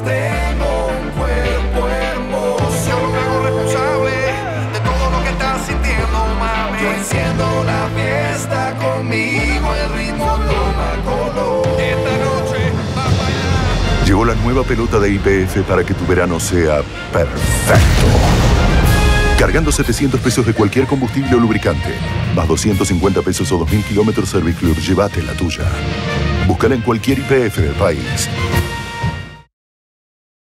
tengo un cuerpo. Yo responsable de todo lo que estás sintiendo, la. Esta noche va a bailar. Llegó la nueva pelota de IPF para que tu verano sea perfecto. Cargando 700 pesos de cualquier combustible o lubricante, más 250 pesos o 2.000 kilómetros Serviclub, llévate la tuya. Búscala en cualquier IPF del país.